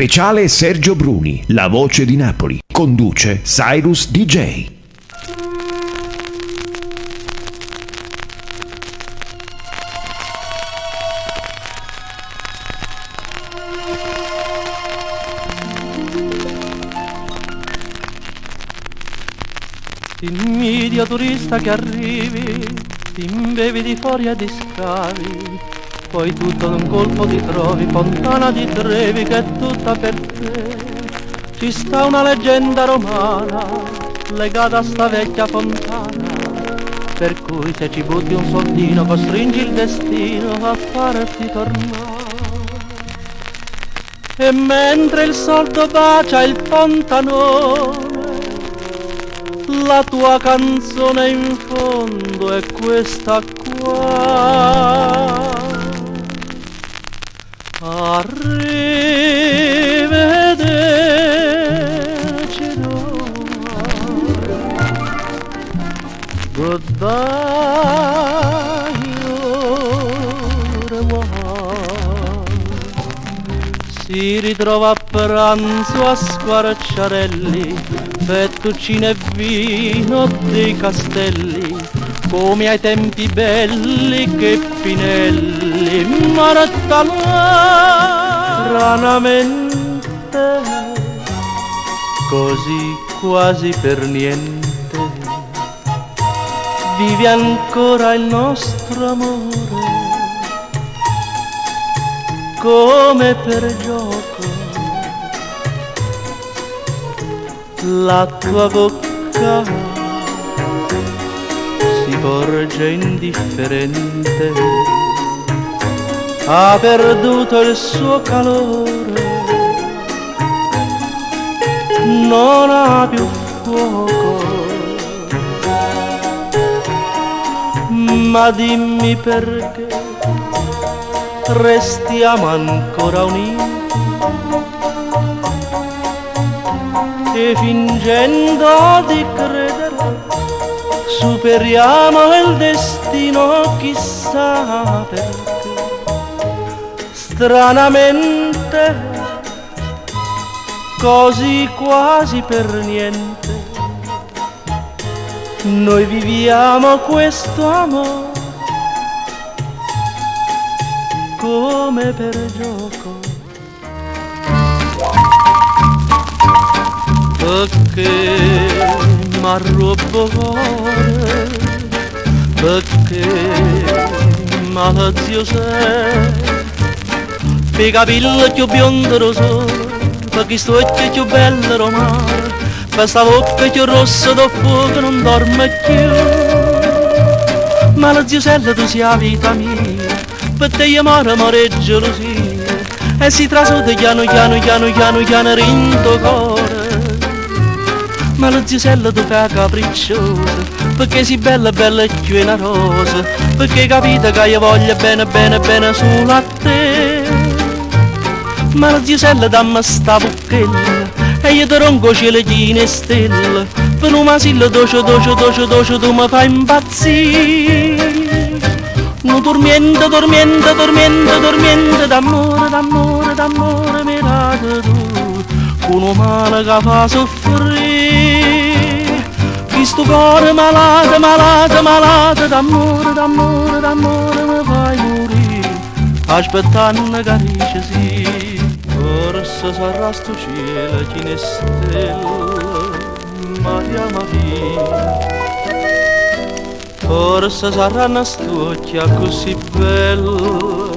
Speciale Sergio Bruni, la voce di Napoli. Conduce Cyrus DJ. Invidia turista che arrivi, ti imbevi di fuori e di scavi, poi tutto d'un colpo ti trovi, fontana di Trevi che è tutta per te. Ci sta una leggenda romana legata a sta vecchia fontana, per cui se ci butti un soldino costringi il destino a farti tornare. E mentre il soldo bacia il fontanone, la tua canzone in fondo è questa qua. Arrivederci domani. Goodbye, au revoir. Si ritrova a pranzo a Squarciarelli, fettuccine e vino dei castelli, come ai tempi belli che Pinelli Marattalà. Stranamente, così quasi per niente, vive ancora il nostro amore come per gioco la tua bocca si porge indifferente ha perduto il suo calore non ha più fuoco. Ma dimmi perché restiamo ancora uniti e fingendo di credere superiamo il destino chissà perché stranamente così quasi per niente noi viviamo questo amore come per gioco. Perché m'arrobbo cuore, perché malazio sei, per capelli più biondo rosso, per questo occhio più bello romano, per sta bocca più rossa da fuoco non dorme più. Malazio sella tu sia vita mia, per te io moro, amore e gelosia e si trasuda piano piano piano piano piano rinto cuore ma lo zisella tu fa capricciosa perché si bella bella e più rosa perché capite che io voglio bene bene bene solo a te. Ma la zisella dammi sta bucchella e io ti ronco cielettine e stelle per un masillo doce doce doce doce tu mi fai impazzire. No dormiente, dormiente, dormiente, dormiente d'amore, d'amore, d'amore mi date tu Con un male che fa soffrire Questo cuore malato, malato, malato d'amore, d'amore, d'amore mi fai morire Aspettando che riesce sì Forse sarà sto cielo chi ne stella Maria Maria Forse saranno stucchia così bella,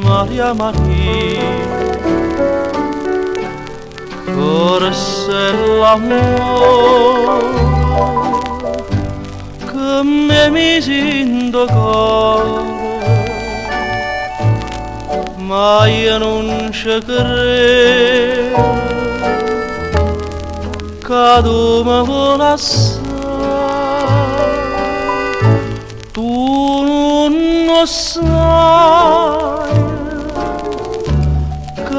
Maria Maria. Forse l'amore che mi mise in cuore, ma io non ci credo, che tu mi vuoi lasciare. tu non lo sai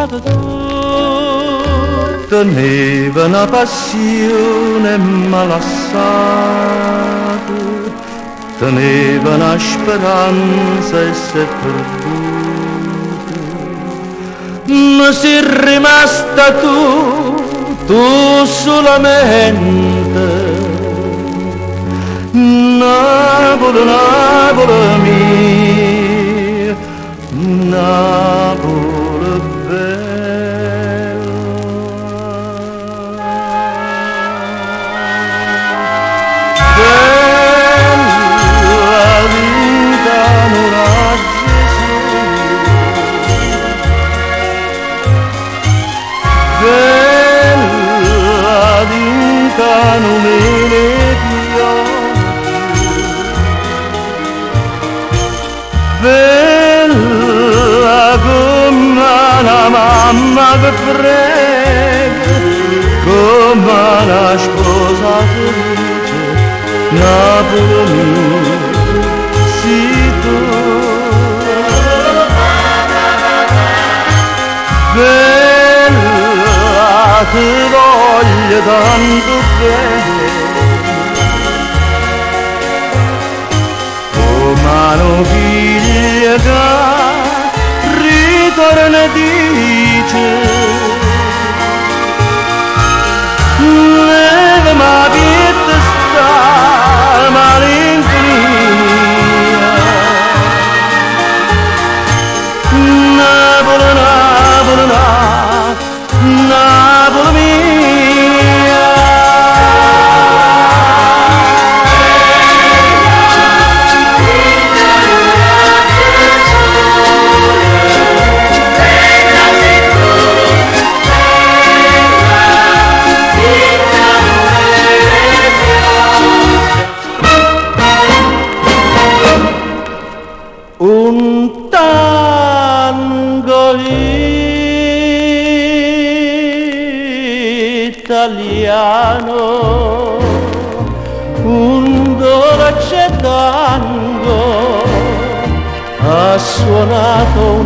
appicciato tu teneva una passione malassata, teneva una speranza e si è perduta. Ma sei rimasta tu, tu solamente. Napoli, Napoli mia, Napoli vita non me ne bella come una mamma che prega come una sposa felice Napoli mia sei tu bella ti voglio tanto bene Oh mano che ritorna dice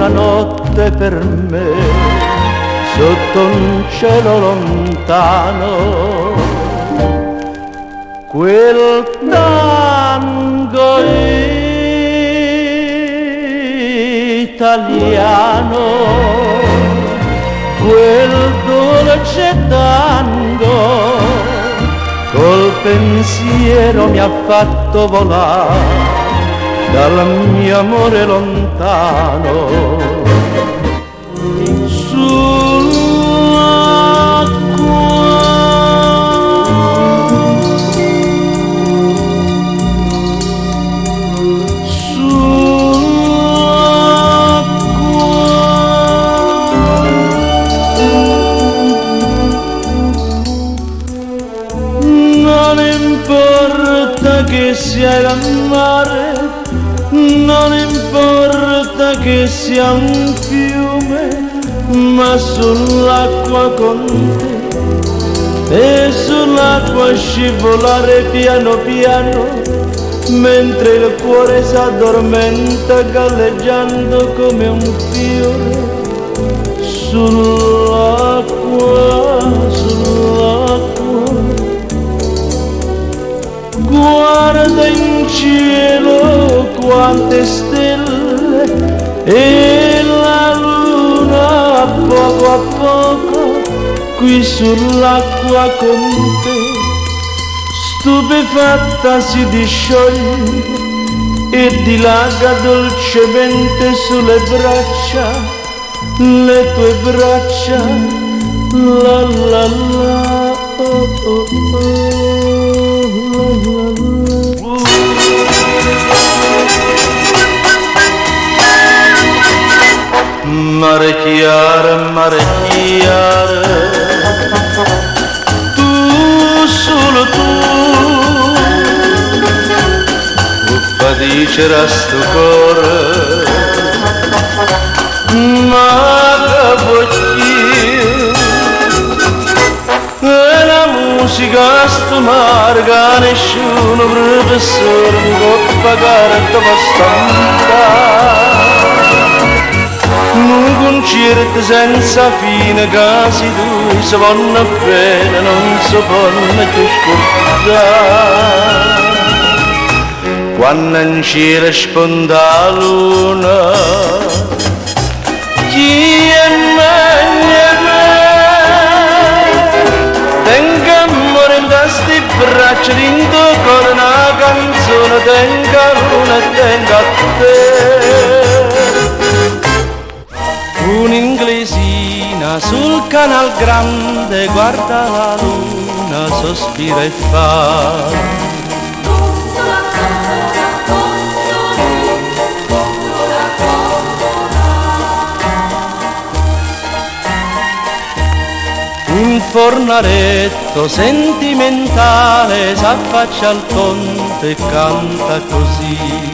una notte per me sotto un cielo lontano. Quel tango italiano, quel dolce tango, col pensiero mi ha fatto volare dal mio amore lontano. Con te e sull'acqua scivolare piano piano, mentre il cuore si addormenta galleggiando come un fiore. Sull'acqua, sull'acqua, guarda in cielo quante stelle e la luna poco a poco qui sull'acqua con te stupefatta si discioglie e dilaga dolcemente sulle braccia le tue braccia la la la oh oh oh la la la Mare chiaro, mare chiaro, tu solo tu, uffa dice sto cuore, ma che e la musica sto marga nessuno professore può pagare dove stampare un concerto senza fine casi tu si vanno bene non si vanno più scordare quando in cielo spunta la luna chi è meglio me? Tenga amore in queste braccia con una canzone tenga luna tenga te un'inglesina sul canal grande guarda la luna sospira e fa un fornaretto sentimentale s'affaccia al ponte e canta così.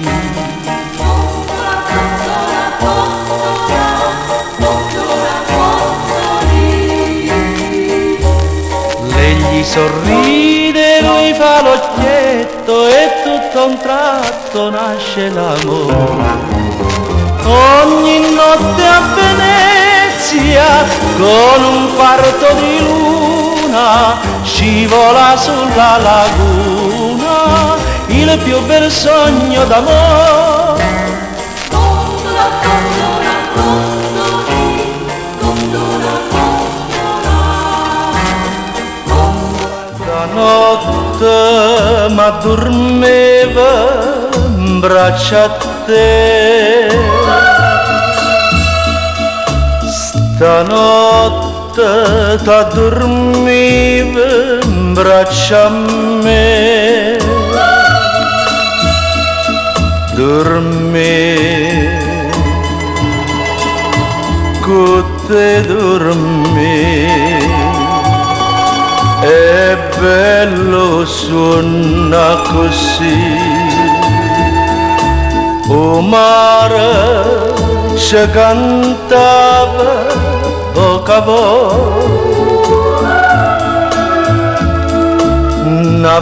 Gli sorride, lui fa l'occhietto e tutto un tratto nasce l'amore. Ogni notte a Venezia con un quarto di luna scivola sulla laguna il più bel sogno d'amore. Notte ma dormeva in braccia a te Stanotte t'addormiva in braccia a me Dormi con dormi bello suona così O mare ci cantava poca Una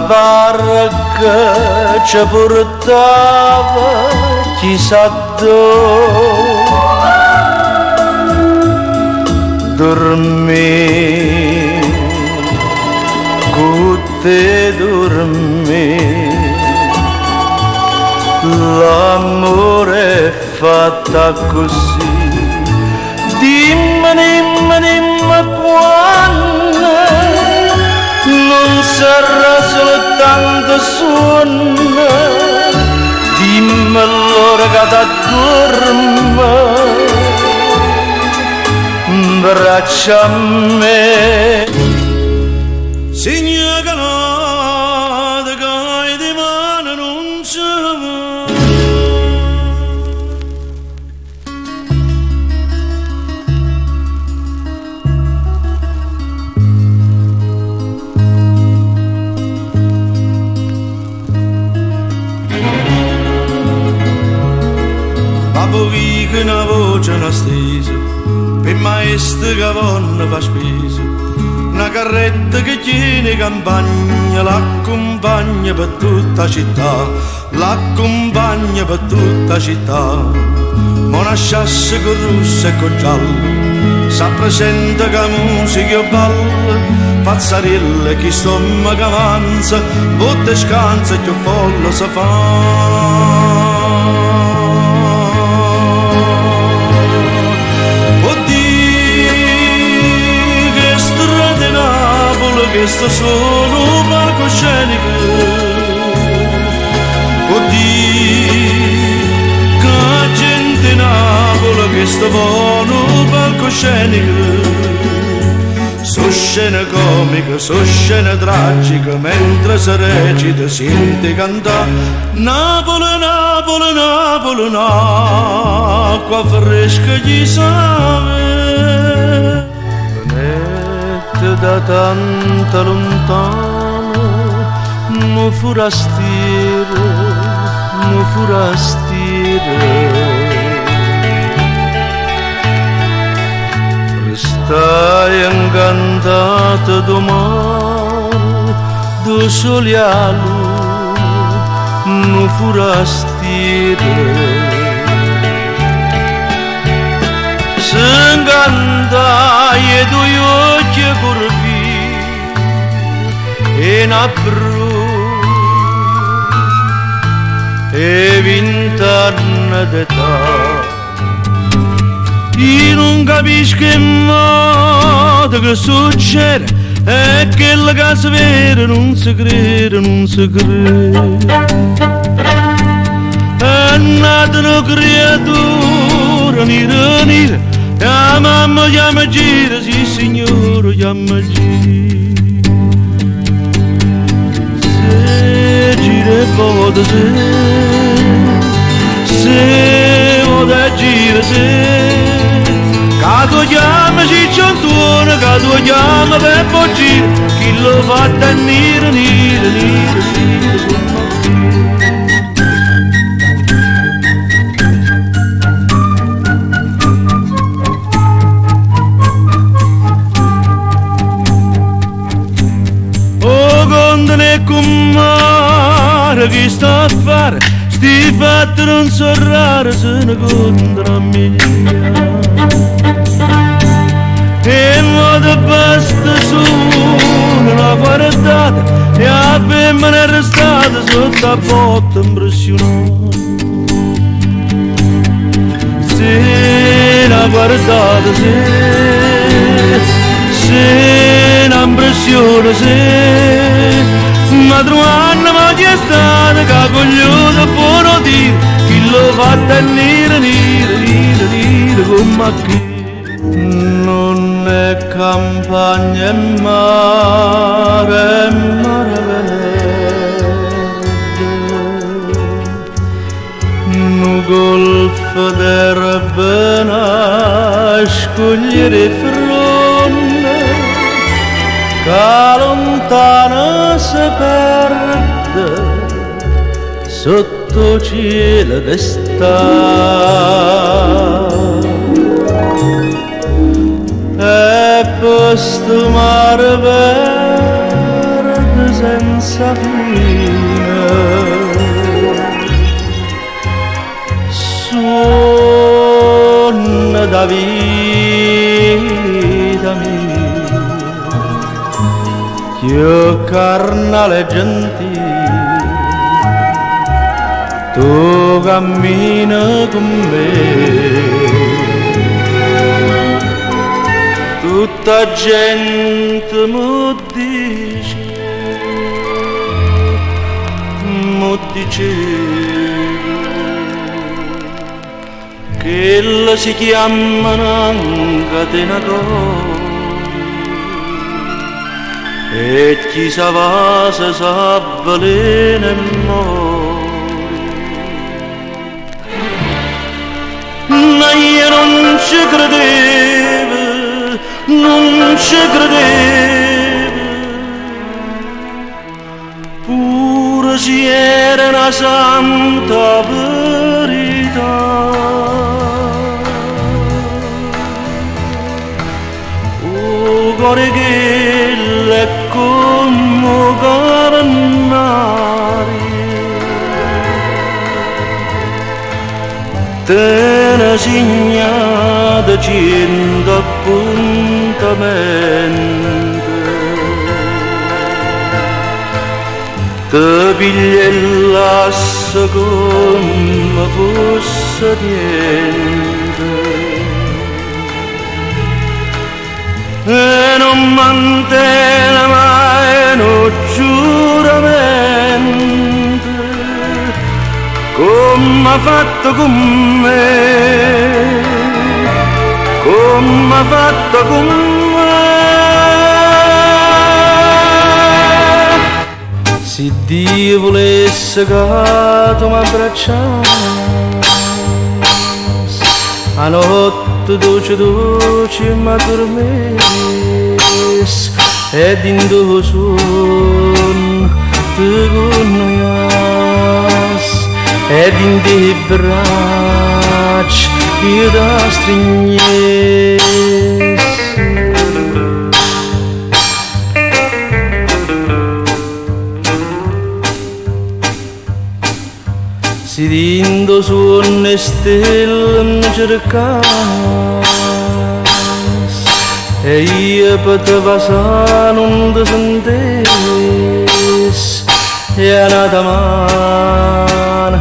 dormi L'amore è fatta così Dimmi, dimmi, dimmi quando Non sarà soltanto sonno Dimmi l'ora che t'addorma Braccia a me Signora voce una stesa Per maestro che vanno fa spesa. Una carretta che tiene campagna L'accompagna per tutta la città L'accompagna per tutta la città sciassa con rosso e con giallo S'appresenta che musica io ballo Pazzarelle chi stomaca avanza Botte scanza e che folla si fa Napoli, che sto solo palcoscenico. Oddio, che gente Napoli, che sto buono palcoscenico. So scene comiche, so scene tragiche, mentre si recita senti cantare Napoli, Napoli, Napoli, un'acqua fresca gli sale da tanto lontano, un forastiero, un forastiero. Restai incantato domani, do soli a un forastiero. Singanda yeduyor curvi na bru e vint'anni d'età io non capisco che modo che succede è che la casa vera non si crede, non si crede è nata una creatura nera nera la mamma chiama gira, sì signore chiama gira se gira e vota se. Se vota gira se. Cato chiama cicciantone, cato chiama per poggire, chi lo fa tennire, nire, nire, nire, comare, chi sta a fare, sti fatti non so rare, se ne migliaia. E modo basta su una guardata e a femmina è restata sotto a botta impressionata Se la guardata se se una impressione se ma trovando ma chi è stata che coglione buono dire chi lo fa tenere nire nire nire come a chi non è campagna e mare, mare verde. Nu golfo d'erba a scogliere fronde, che lontana si perde sotto cielo d'estate. E questo mare verde senza fine carnale gentile Tu cammina con me. Tutta gente mi dice, mi dice che la si chiama incatenatori e chi sa va se sa veleno e muore. Ma io non ci credevo non ci credevo, pure se era una santa verità. O cuore che è come te ne segnata cento appuntamenti te pigliellasse come fosse niente. E non mantenne mai un giuramento come ha fatto con me come ha fatto con me. Se Dio volesse che tu mi abbracciassi a notte dolce dolce mi addormessi edindi husun tugun yas edindi brach yudastrinyes Sidindo suon un estel cercar cercas e io per te passare non ti sentis e a nata mano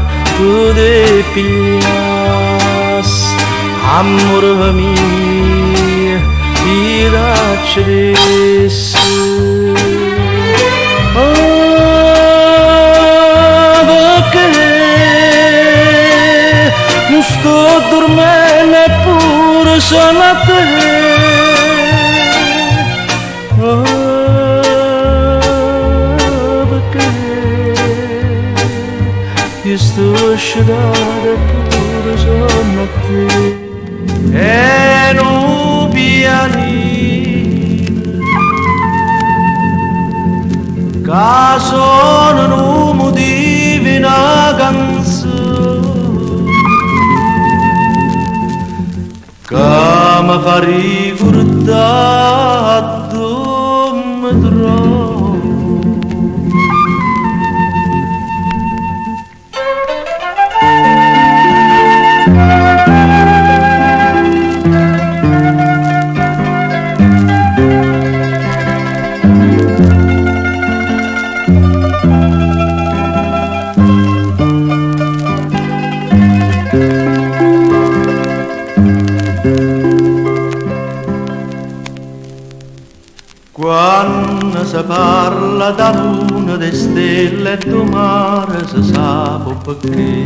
sto asciugando eppure sono te e non pianire che sono motivi una canzone. Che mi fa de stelle e do mare si sa perché.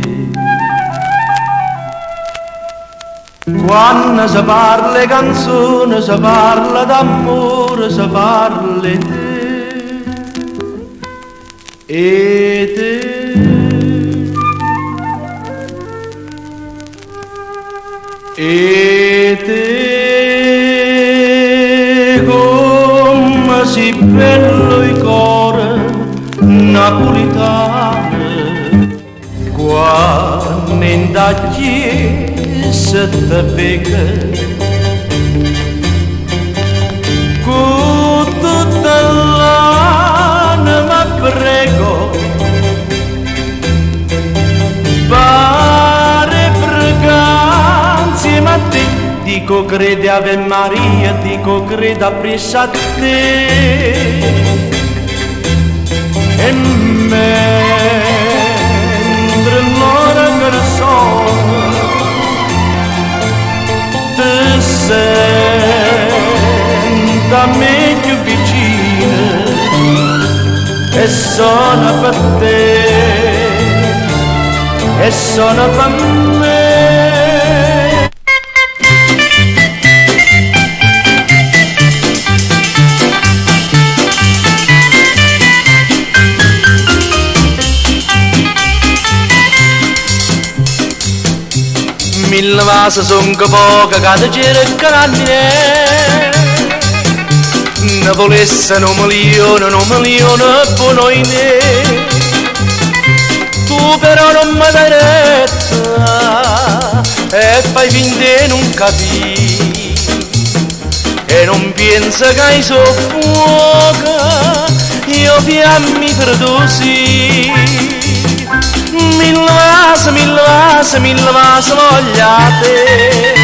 Quando si parla canzone, si parla d'amore, si parla di te. E te. E te come si bello il cuore napolitano quando in da chiesa te l'anima prego pare freganze ma te dico crede Ave Maria dico crede appresso a te e mentre l'ora persona te senta me più vicina e sono per te e sono per me Mille vase son che poca che ti cercano Ne volessero un milione, un milione per noi ne Tu però non mi dai retta E fai finta non capire. E non pensa che hai so fuoco Io fiammi per tu sì Mille vase, mille vase, mille vase vogliate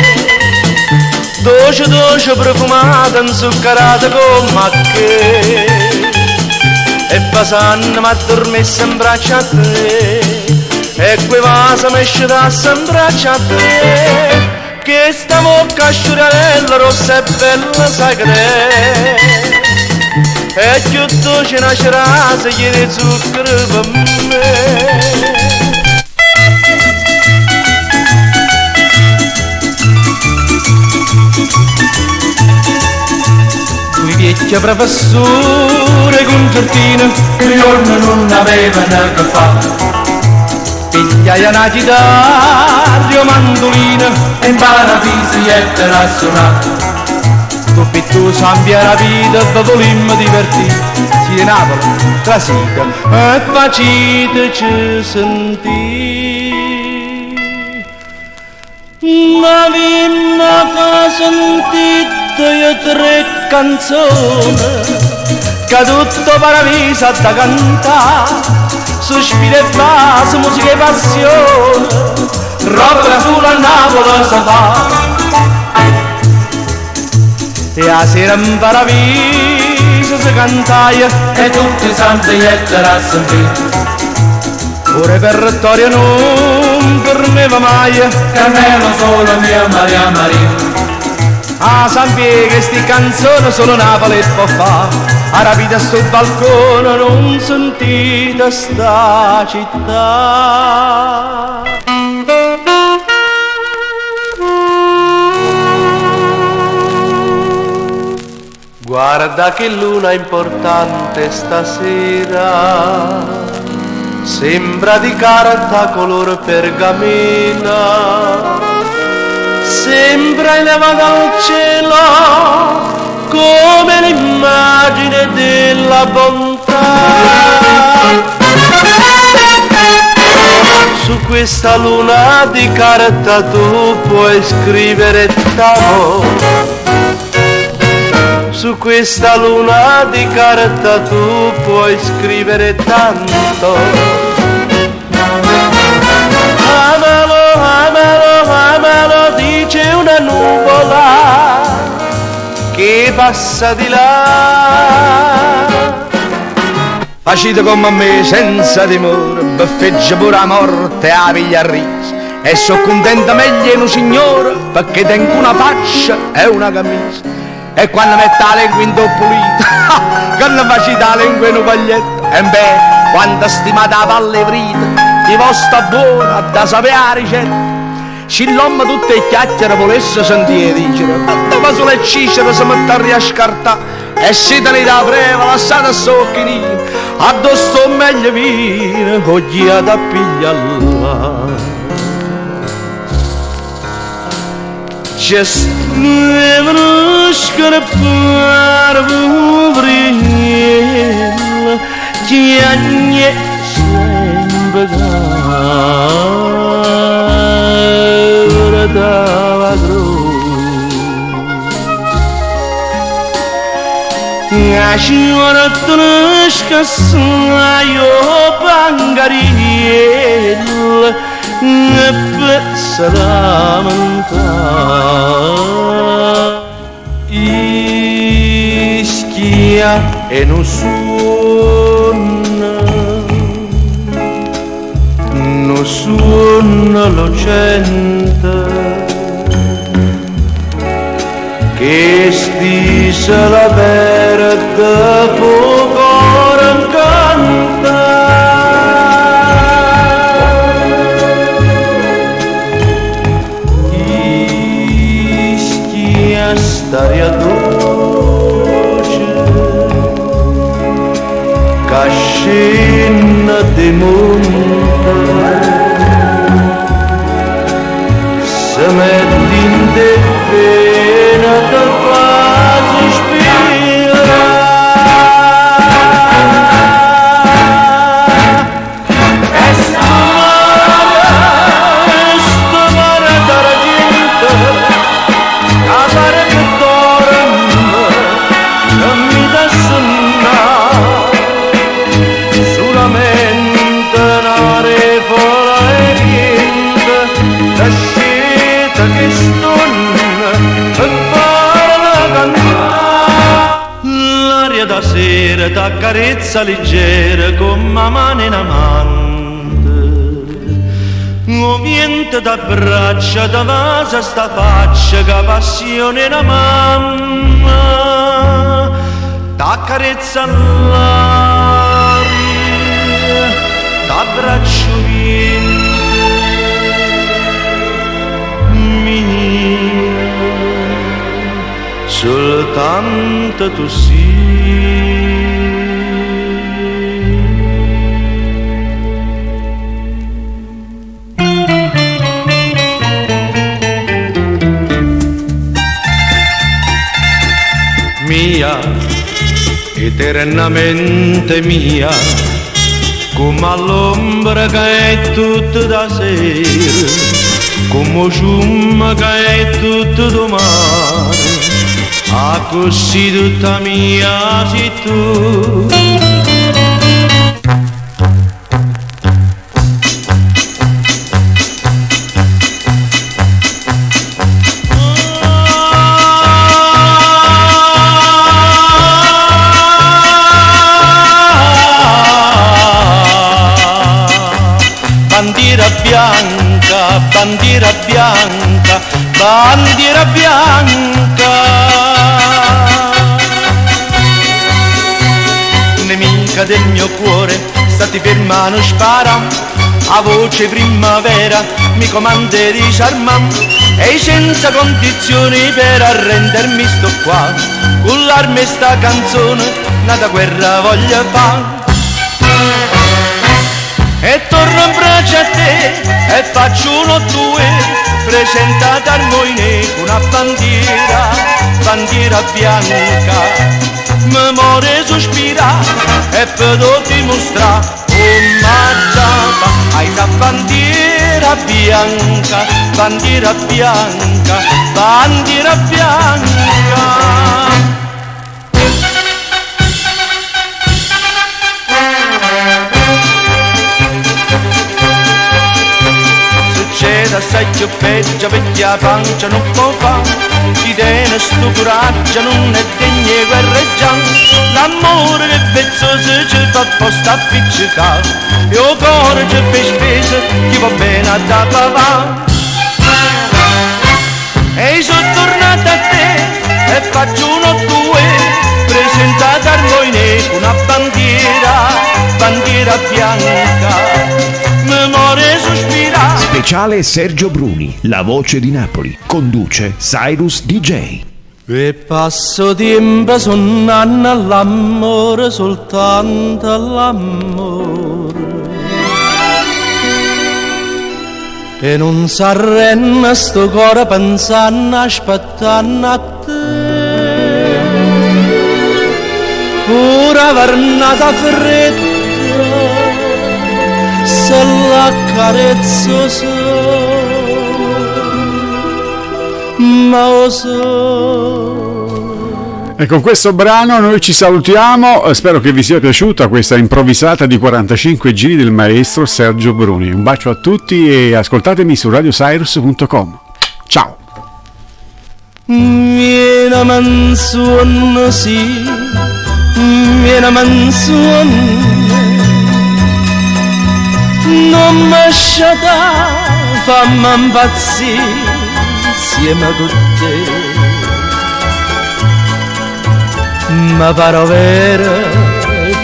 Dolce, dolce, profumata, inzuccherata come che E passando mi addormessa in braccio a te. E quei vasi mi da in braccio a te. Che sta bocca asciurella rossa e bella sai E più dolce una cerasa gli zucchero per me Due vecchie professore concertine un giorno non avevano che fare Pigliaia una chitarra mandolina e in paradiso jettero a suonare. Tu pittu sambia la vita da volimmo divertire Sia Napoli, classica e faciteci sentire Ma vi ma fa sentire io tre canzoni Che tutto paradiso da cantare sospiro e frasi, musica e passione, roba sulla Napoli si fa. E a sera in paradiso si cantaia e tutti i santi sentire. Ora il repertorio non fermeva mai, che almeno solo mia Maria Maria. Ah, sappi che sti canzoni solo Napoli può fa A rapita sto balcone non sentite sta città. Guarda che luna importante stasera. Sembra di carta color pergamena sembra elevata dal cielo come l'immagine della bontà. Su questa luna di carta tu puoi scrivere t'amo. Su questa luna di carta tu puoi scrivere tanto che passa di là. Facite come me senza timore, buffeggia pure la morte a piglia riso. E so contenta meglio un signore perché tengo una faccia e una camicia. E quando mette la lingua in pulita, quando facete la lingua in un paglietto, e beh, quando stimate la palle vrita, di vostra buona da sapere ricetta. Se l'uomo tutte chiacchiere volesse sentire dicere, ma sulle cicere si mette a riascartare e se te ne da preva lasciate a socchinì, addosso meglio vino, cogli ad appigliarla. Just never scappare poverino, chiagne vedere dava Ashioratrashkasna yo bangaril Nefet salamanta Ischia en usunna Non suona l'ocente che stisa la verde fuoco canta ischia staria dolce cascina monta sera t'accarezza leggera con ma mano in amante. O niente t'abbraccia da vasa sta faccia che passione in mamma t'accarezza l'aria t'abbraccio mia. Soltanto tu sii eternamente mia, come all'ombra che è tutto da sera, come ciumma che è tutto domani, a così tutta mia sei tu. Stati ferma, spara, a voce primavera mi comanda di disarmare e senza condizioni per arrendermi sto qua con l'arme sta canzone nata guerra voglia fa. E torno in braccia a te e faccio uno due presentata al moine una bandiera bandiera bianca. Memoria sospira e posso dimostrare mangiata hai la bandiera bianca bandiera bianca bandiera bianca. Succede, assai più peggio, vecchia pancia, non può fare. Chi tiene sto coraggio non è degno di guerreggiare l'amore che vezzoso ci fa apposta appiccicare e il cuore ci fa spesa chi va bene a da papà. E sono tornato a te e faccio uno due presentata al moine una bandiera bandiera bianca. Speciale Sergio Bruni, la voce di Napoli. Conduce Cyrus DJ. E passo tempo sonnando all'amore, soltanto all'amore. E non s'arrenna sto cuore pensando, aspettando a te. Pura vernata fredda se la carezzo solo, ma lo so. E con questo brano noi ci salutiamo, eh, spero che vi sia piaciuta questa improvvisata di 45 giri del maestro Sergio Bruni. Un bacio a tutti e ascoltatemi su radiocyrus.com. Ciao! Miena mansuon sì, miena mansuon non mi lasciata fammi impazzire insieme con te ma pare vero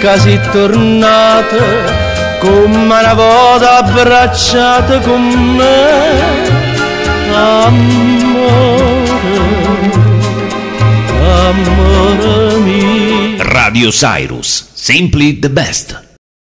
che sei tornata come una volta abbracciata con me. Amore amore mio. Radio Cyrus, simply the best.